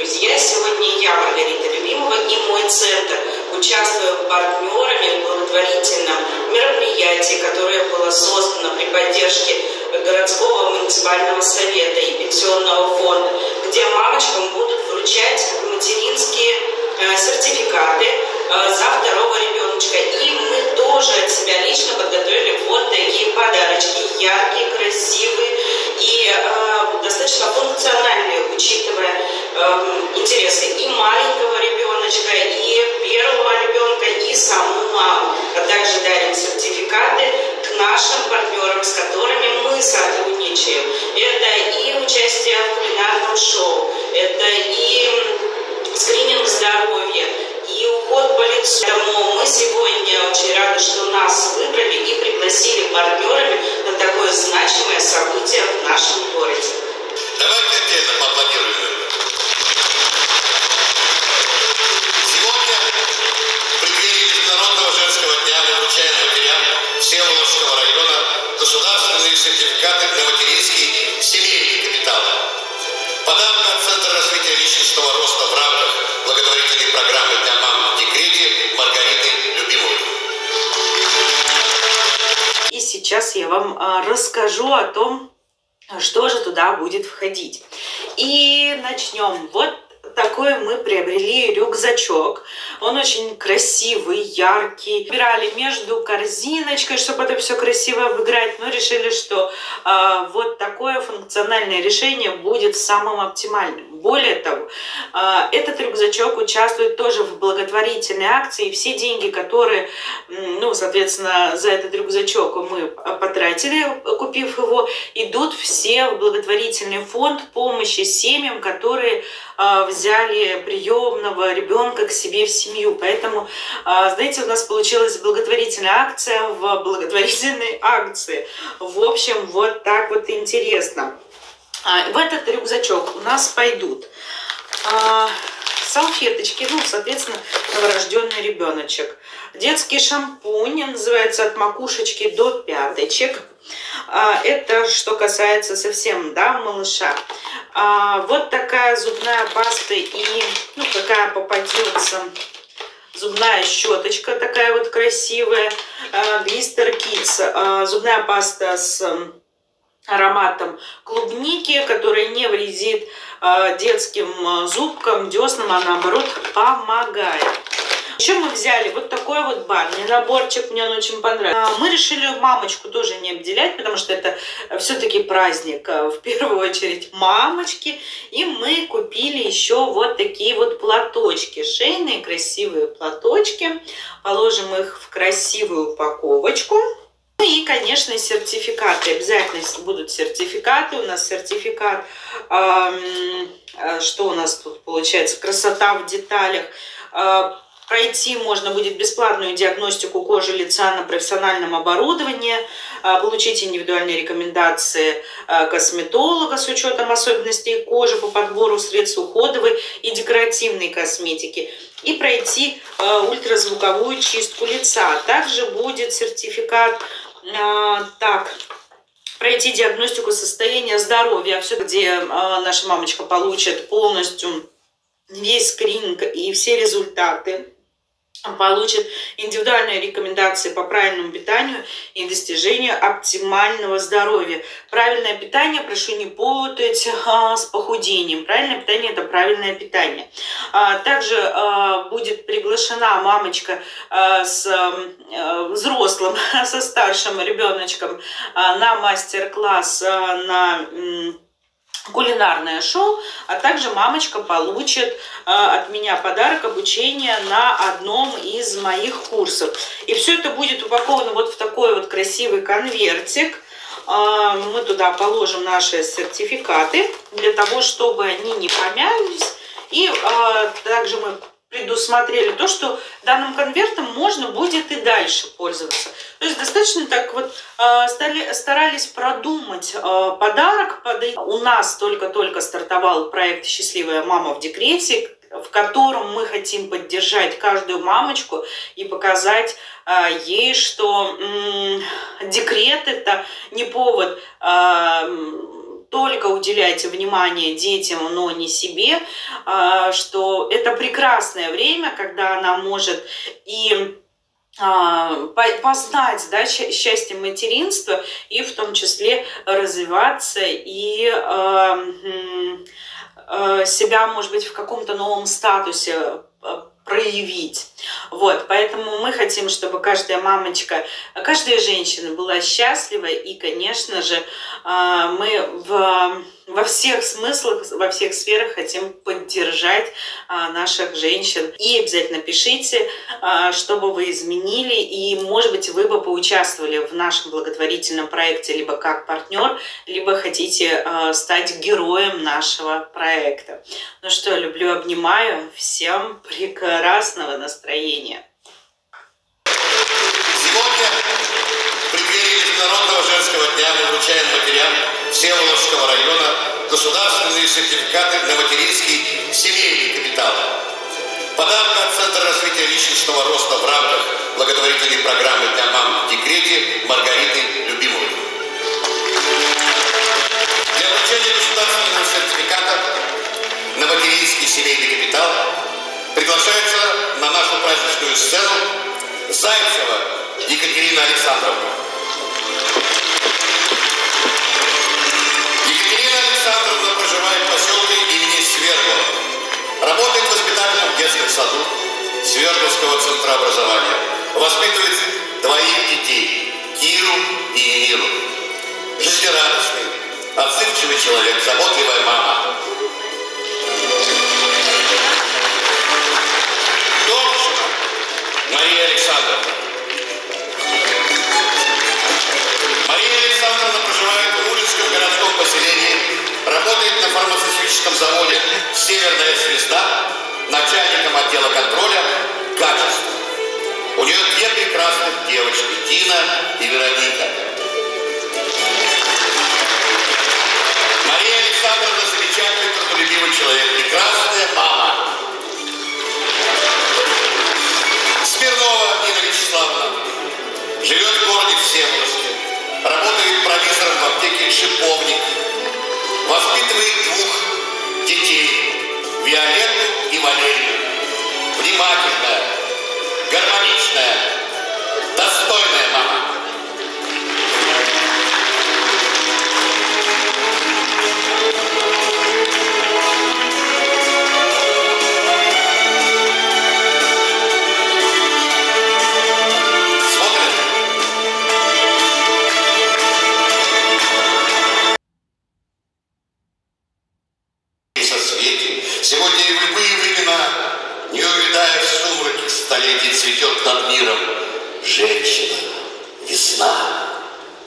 Друзья, сегодня я, Маргарита Любимова, и мой центр. Участвуем партнерами в благотворительном мероприятии, которое было создано при поддержке городского муниципального совета и пенсионного фонда, где мамочкам будут вручать интересы и маленького ребеночка, и первого ребенка, и саму маму. А также дарим сертификаты к нашим партнерам, с которыми мы сотрудничаем. Это и участие в кулинарном шоу, это и скрининг здоровья, и уход по лицу. Поэтому мы сегодня очень рады, что нас выбрали и пригласили партнерами на такое значимое событие в нашем городе. Давайте отдельно поаплодируем. Сейчас я вам а, расскажу о том, что же туда будет входить. И начнем. Вот такой мы приобрели рюкзачок. Он очень красивый, яркий. Выбирали между корзиночкой, чтобы это все красиво обыграть, но решили, что э, вот такое функциональное решение будет самым оптимальным. Более того, э, этот рюкзачок участвует тоже в благотворительной акции. Все деньги, которые, ну, соответственно, за этот рюкзачок мы потратили, купив его, идут все в благотворительный фонд помощи семьям, которые э, взяли приемного ребенка к себе в семью. Поэтому, а, знаете, у нас получилась благотворительная акция в благотворительной акции. В общем, вот так вот интересно. А, в этот рюкзачок у нас пойдут а, салфеточки, ну, соответственно, новорожденный ребеночек. Детский шампунь, называется от макушечки до пяточек. Это что касается совсем, да, малыша. Вот такая зубная паста и, ну, какая попадется зубная щеточка такая вот красивая, Глистер Kids, зубная паста с ароматом клубники, который не вредит детским зубкам, деснам, а наоборот помогает. Еще мы взяли вот такой вот барный наборчик, мне он очень понравился. Мы решили мамочку тоже не обделять, потому что это все-таки праздник, в первую очередь мамочки. И мы купили еще вот такие вот платочки, шейные красивые платочки. Положим их в красивую упаковочку. Ну и, конечно, сертификаты. Обязательно будут сертификаты. У нас сертификат, э, что у нас тут получается, красота в деталях Пройти можно будет бесплатную диагностику кожи лица на профессиональном оборудовании, а, получить индивидуальные рекомендации косметолога с учетом особенностей кожи по подбору средств уходовой и декоративной косметики и пройти ультразвуковую чистку лица. Также будет сертификат так, пройти диагностику состояния здоровья, все, где наша мамочка получит полностью весь скрининг и все результаты получит индивидуальные рекомендации по правильному питанию и достижению оптимального здоровья. Правильное питание, прошу не путать а, с похудением. Правильное питание – это правильное питание. А, также а, будет приглашена мамочка с взрослым, со старшим ребеночком на мастер-класс на кулинарное шоу, а также мамочка получит э, от меня подарок обучения на одном из моих курсов. И все это будет упаковано вот в такой вот красивый конвертик. Э, мы туда положим наши сертификаты для того, чтобы они не помялись. И э, также мы предусмотрели то, что данным конвертом можно будет и дальше пользоваться. То есть достаточно так вот э, стали, старались продумать э, подарок. У нас только-только стартовал проект «Счастливая мама в декрете», в котором мы хотим поддержать каждую мамочку и показать э, ей, что декрет это не повод только уделяйте внимание детям, но не себе, а, что это прекрасное время, когда она может и а, познать да, счастье материнства и в том числе развиваться и а, себя, может быть, в каком-то новом статусе проявить. Вот, поэтому мы хотим, чтобы каждая мамочка, каждая женщина была счастлива, и, конечно же, мы в во всех смыслах, во всех сферах хотим поддержать а, наших женщин. И обязательно пишите, а, что бы вы изменили, и, может быть, вы бы поучаствовали в нашем благотворительном проекте либо как партнер, либо хотите а, стать героем нашего проекта. Ну что, люблю, обнимаю. Всем прекрасного настроения. Сегодня, в преддверии Международного женского дня, мы вручаем матерям Всеволожского района государственные сертификаты на материнский семейный капитал. Подарок от Центра развития личностного роста в рамках благотворительной программы для мам праздничную сцену Зайцева Екатерина Александровна. Работает воспитателем в детском саду Свердловского центра образования. Воспитывает двоих детей, Киру и Эмиру. Жизнерадостный, отзывчивый человек, заботливая мама. Мария Александровна. Мария Александровна проживает в Улинском городском поселении Работает на фармацевтическом заводе «Северная звезда» начальником отдела контроля качества. У нее две прекрасных девочки, Дина и Вероника. Всеволожске, работает провизором в аптеке «Шиповник», воспитывает двух детей, Виолетту и Валерию. Внимательная, гармоничная, достойная мама.